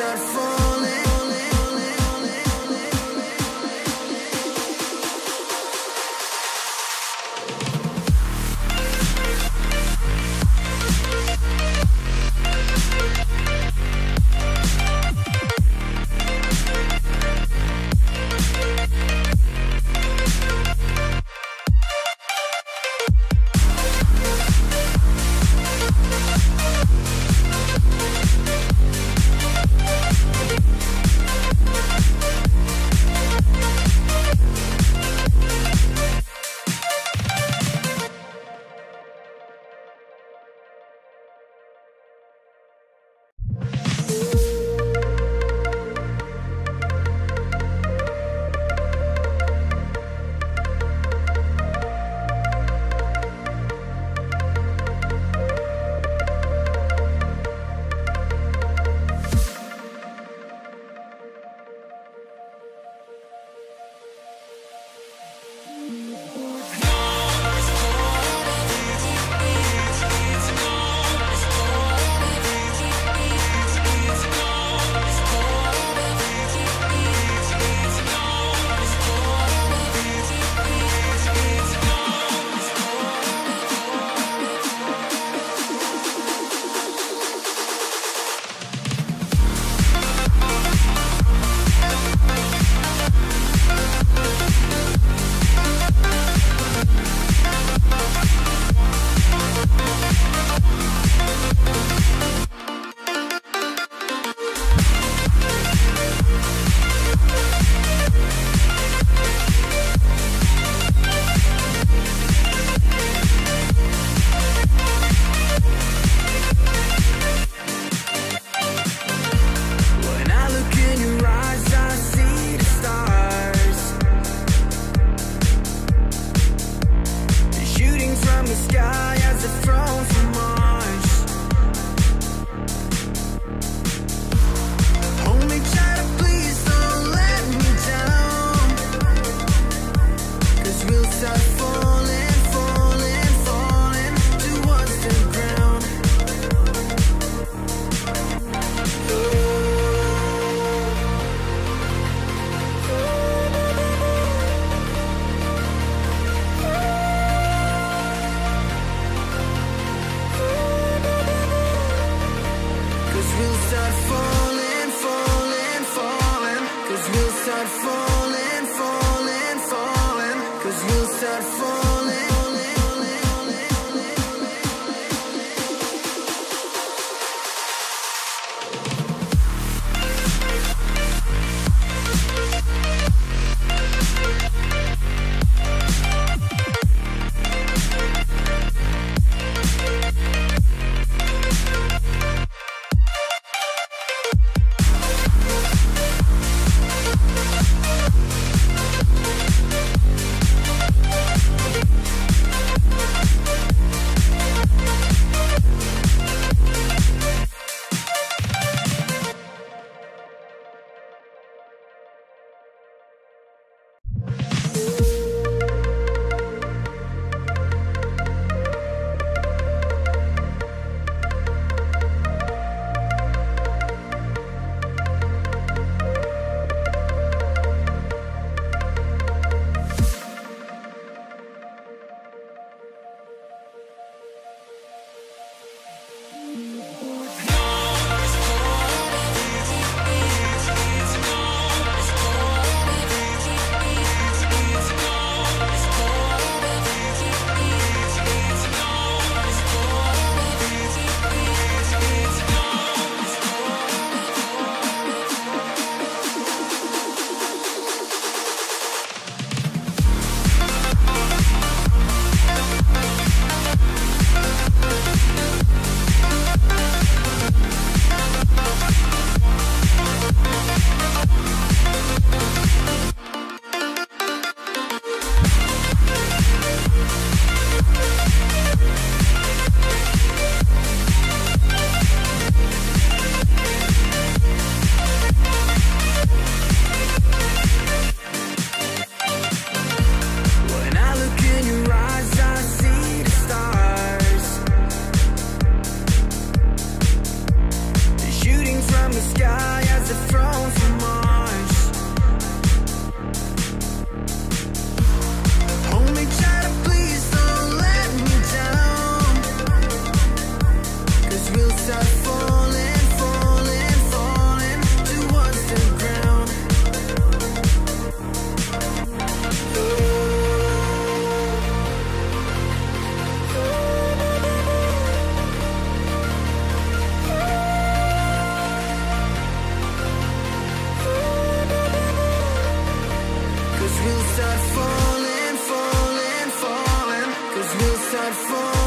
Cause we'll start falling, falling, falling. Cause we'll start falling. start falling, falling, falling. Cause we'll start falling.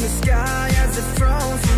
the sky as it falls.